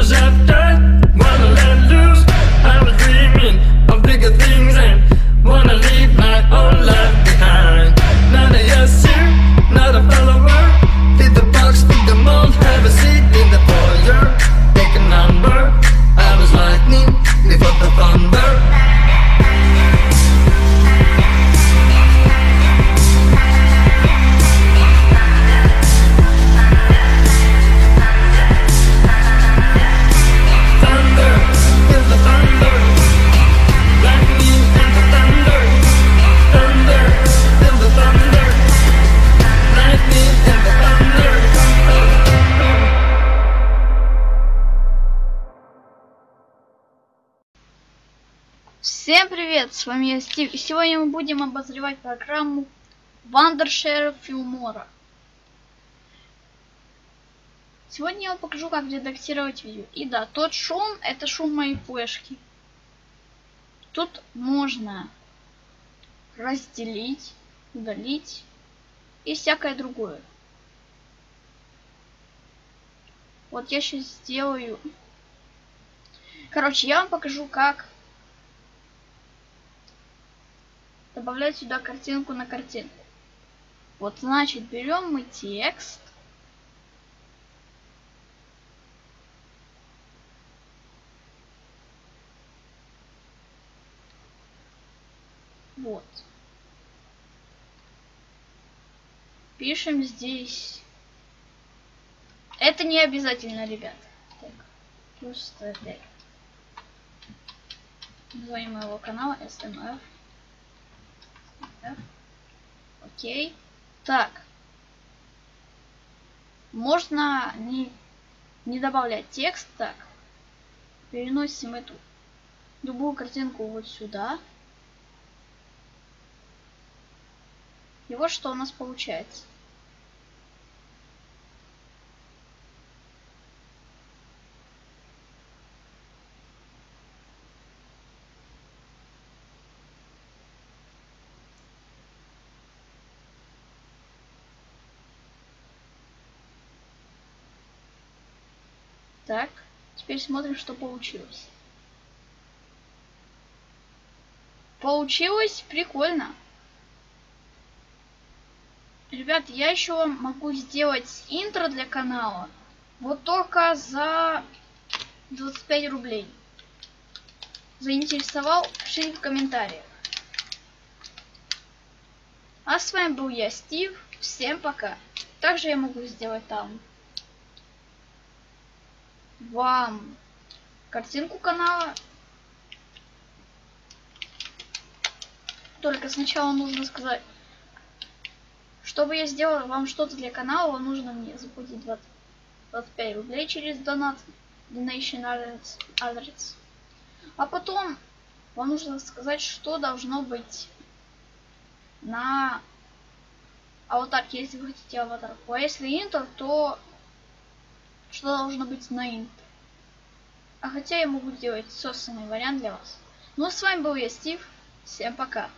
was after, Всем привет, с вами я Стив, и сегодня мы будем обозревать программу Wondershare Filmora. Сегодня я вам покажу, как редактировать видео. И да, тот шум, это шум моей флешки. Тут можно разделить, удалить и всякое другое. Вот я сейчас сделаю... Короче, я вам покажу, как добавлять сюда картинку на картинку. Вот, значит, берем мы текст. Вот. Пишем здесь. Это не обязательно, ребят. Так, так. Название моего канала SMF. Да? Окей. Так. Можно не, не добавлять текст. Так. Переносим эту любую картинку вот сюда. И вот что у нас получается. Так, теперь смотрим, что получилось. Получилось прикольно. Ребят, я еще могу сделать интро для канала. Вот только за 25 рублей. Заинтересовал? Пишите в комментариях. А с вами был я, Стив. Всем пока. Также я могу сделать там вам картинку канала. Только сначала нужно сказать, чтобы я сделал вам что-то для канала, вам нужно мне заплатить 20, 25 рублей через донат, donation адрес, адрес. А потом вам нужно сказать, что должно быть на аватарке, если вы хотите аватарку. А если интер, то что должно быть на инт. А хотя я могу сделать собственный вариант для вас. Ну, а с вами был я, Стив. Всем пока.